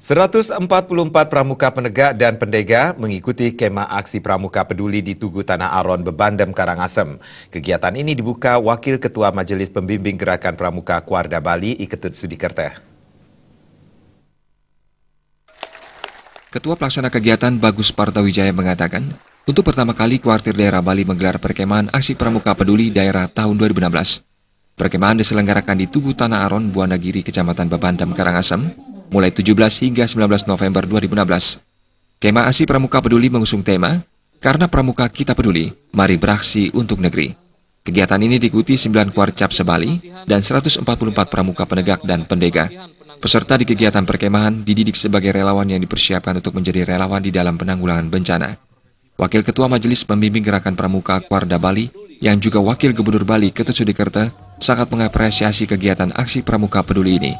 144 pramuka penegak dan pendega mengikuti kemah aksi pramuka peduli di Tugu Tanah Aron Bebandem Karangasem. Kegiatan ini dibuka Wakil Ketua Majelis Pembimbing Gerakan Pramuka Kuarda Bali Iketut Sudikerta. Ketua Pelaksana Kegiatan Bagus Partawijaya mengatakan, untuk pertama kali kuartir daerah Bali menggelar perkemahan aksi pramuka peduli daerah tahun 2016. Perkemahan diselenggarakan di Tugu Tanah Aron, Buanagiri, Kecamatan Bebandem, Karangasem, mulai 17 hingga 19 November 2016. Kema Asi Pramuka Peduli mengusung tema, Karena Pramuka Kita Peduli, Mari Beraksi Untuk Negeri. Kegiatan ini diikuti 9 kuarcap sebali dan 144 pramuka penegak dan pendega. Peserta di kegiatan perkemahan dididik sebagai relawan yang dipersiapkan untuk menjadi relawan di dalam penanggulangan bencana. Wakil Ketua Majelis Pembimbing Gerakan Pramuka Kuarda Bali, yang juga Wakil Gubernur Bali Ketut Sudikerta, sangat mengapresiasi kegiatan aksi Pramuka Peduli ini.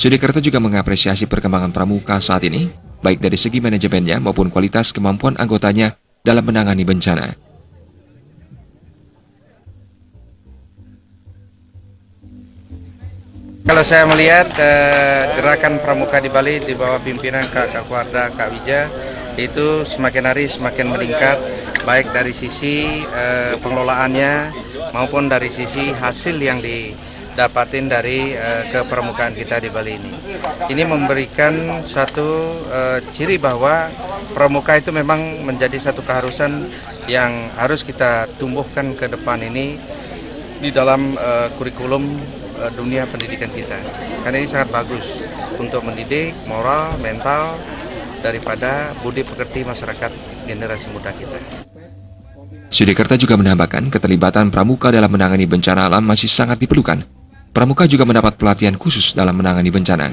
Sudikerto juga mengapresiasi perkembangan pramuka saat ini, baik dari segi manajemennya maupun kualitas kemampuan anggotanya dalam menangani bencana. Kalau saya melihat eh, gerakan pramuka di Bali di bawah pimpinan Kak, Kak Warda, Kak Wija itu semakin hari semakin meningkat baik dari sisi eh, pengelolaannya maupun dari sisi hasil yang di dapatin dari uh, kepermukaan kita di Bali ini. Ini memberikan satu uh, ciri bahwa pramuka itu memang menjadi satu keharusan yang harus kita tumbuhkan ke depan ini di dalam uh, kurikulum uh, dunia pendidikan kita. Karena ini sangat bagus untuk mendidik moral, mental daripada budi pekerti masyarakat generasi muda kita. Sudikerta juga menambahkan keterlibatan pramuka dalam menangani bencana alam masih sangat diperlukan Pramuka juga mendapat pelatihan khusus dalam menangani bencana.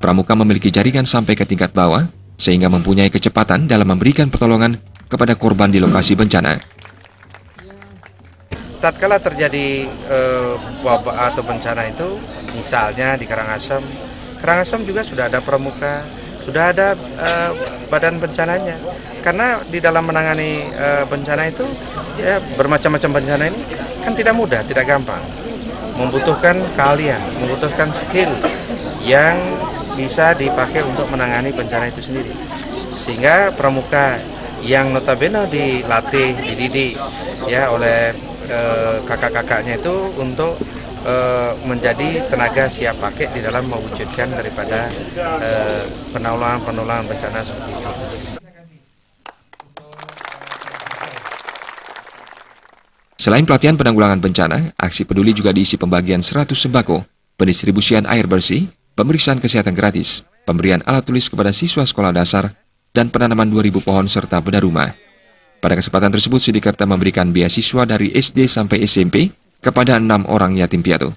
Pramuka memiliki jaringan sampai ke tingkat bawah, sehingga mempunyai kecepatan dalam memberikan pertolongan kepada korban di lokasi bencana. Tatkala terjadi uh, wabah atau bencana itu, misalnya di Karangasem, Karangasem juga sudah ada pramuka, sudah ada uh, badan bencananya. Karena di dalam menangani uh, bencana itu, ya bermacam-macam bencana ini kan tidak mudah, tidak gampang membutuhkan keahlian, membutuhkan skill yang bisa dipakai untuk menangani bencana itu sendiri. Sehingga pramuka yang notabene dilatih, dididik ya oleh e, kakak-kakaknya itu untuk e, menjadi tenaga siap pakai di dalam mewujudkan daripada e, penanggulangan-penanggulangan bencana seperti itu. Selain pelatihan penanggulangan bencana, aksi peduli juga diisi pembagian 100 sembako, pendistribusian air bersih, pemeriksaan kesehatan gratis, pemberian alat tulis kepada siswa sekolah dasar, dan penanaman 2000 pohon serta bedah rumah. Pada kesempatan tersebut, Sudikerta memberikan beasiswa dari SD sampai SMP kepada enam orang yatim piatu.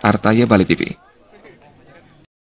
Artaya Bali TV